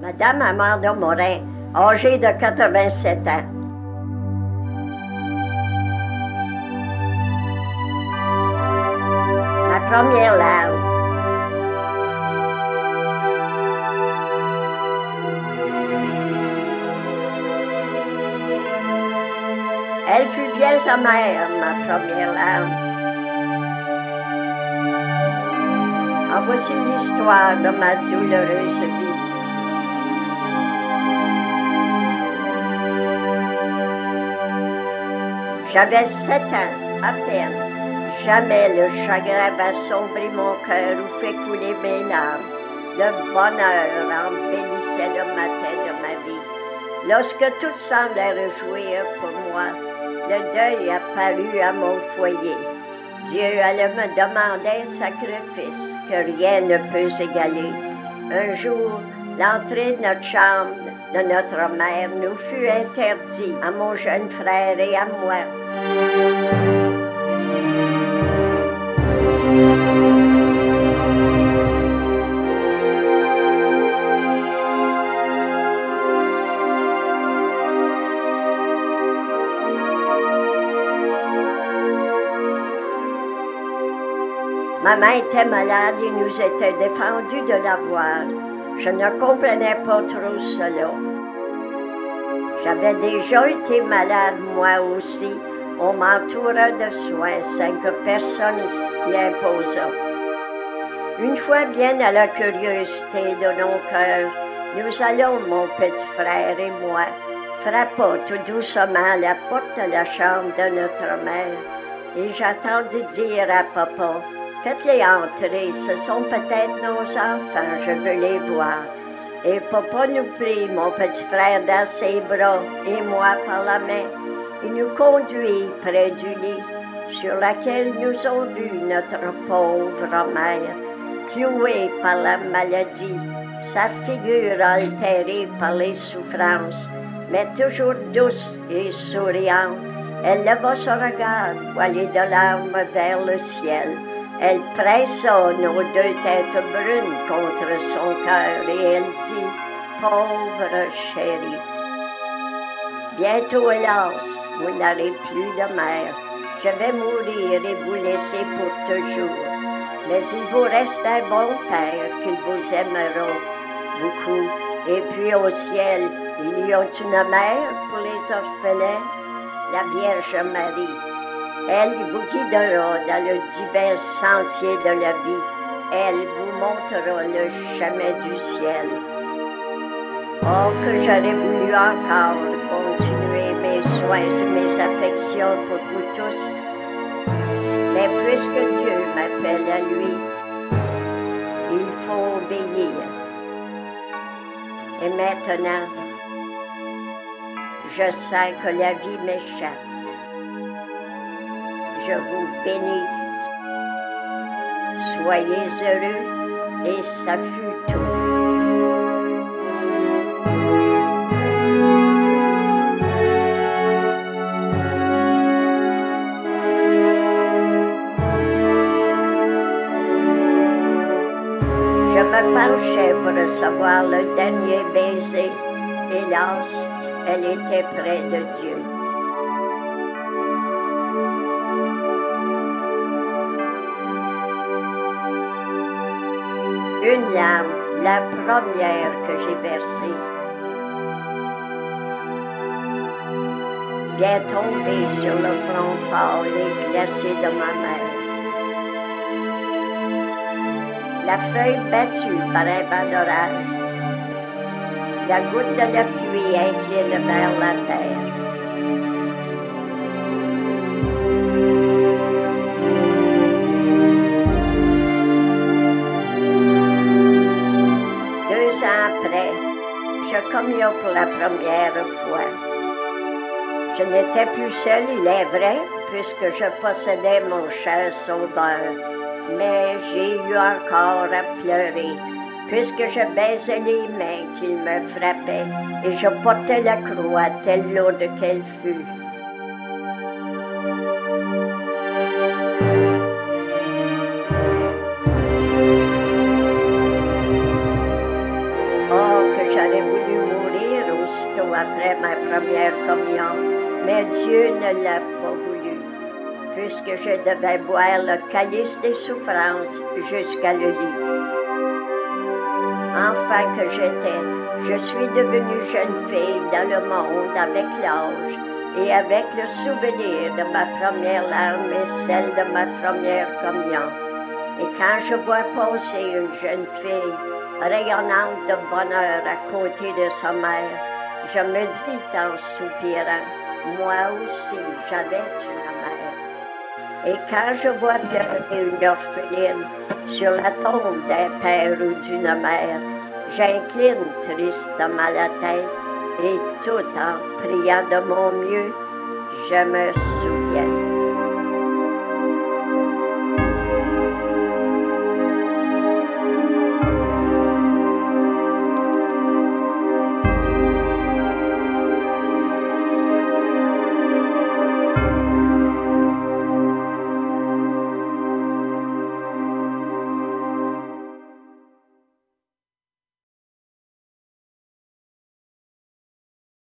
Madame Amanda Morin, âgée de 87 ans. Ma première larme. Elle fut bien sa mère, ma première larme. En voici l'histoire de ma douloureuse vie. J'avais sept ans, à peine. Jamais le chagrin assombri mon cœur ou fait couler mes larmes. Le bonheur embellissait le matin de ma vie. Lorsque tout semblait réjouir pour moi, le deuil apparut à mon foyer. Dieu allait me demander un sacrifice que rien ne peut s'égaler. Un jour, l'entrée de notre chambre de notre mère nous fut interdite à mon jeune frère et à moi. Ma main était malade et nous était défendu de la voir. Je ne comprenais pas trop cela. J'avais déjà été malade moi aussi. On m'entourait de soins sans que personne s'y imposa. Une fois bien à la curiosité de nos cœurs, nous allons, mon petit frère et moi, frappa tout doucement à la porte de la chambre de notre mère, et j'attendis dire à papa, Faites-les entrer, ce sont peut-être nos enfants, je veux les voir. Et papa nous prit, mon petit frère, dans ses bras et moi par la main. Il nous conduit près du lit sur laquelle nous ont vu notre pauvre mère, clouée par la maladie, sa figure altérée par les souffrances, mais toujours douce et souriante. Elle leva son regard, voilé de larmes vers le ciel. Elle pressa nos deux têtes brunes contre son cœur et elle dit, Pauvre chérie, bientôt hélas, vous n'aurez plus de mère. Je vais mourir et vous laisser pour toujours. Mais il vous reste un bon père qui vous aimera beaucoup. Et puis au ciel, il y a une mère pour les orphelins, la Vierge Marie. Elle vous guidera dans le divers sentier de la vie. Elle vous montrera le chemin du ciel. Oh, que j'aurais voulu encore continuer mes soins et mes affections pour vous tous. Mais puisque Dieu m'appelle à lui, il faut obéir. Et maintenant, je sens que la vie m'échappe je vous bénis. Soyez heureux et ça fut tout. Je me penchais pour recevoir le dernier baiser. Hélas, elle était près de Dieu. Une larme, la première que j'ai versée. Bien tombée sur le front pâle et glacé de ma mère. La feuille battue par un vent. La goutte de la pluie incline vers la terre. Je communiais pour la première fois. Je n'étais plus seule, il est vrai, puisque je possédais mon cher sauveur, mais j'ai eu encore à pleurer, puisque je baisais les mains qu'il me frappait, et je portais la croix telle lourde qu'elle fut. Dieu ne l'a pas voulu, puisque je devais boire le calice des souffrances jusqu'à le lit. Enfin que j'étais, je suis devenue jeune fille dans le monde avec l'âge et avec le souvenir de ma première larme et celle de ma première communion. Et quand je vois passer une jeune fille rayonnante de bonheur à côté de sa mère, je me dis en soupirant, moi aussi j'avais une mère. Et quand je vois pleurer une orpheline sur la tombe d'un père ou d'une mère, j'incline tristement la tête et tout en priant de mon mieux, je me souviens.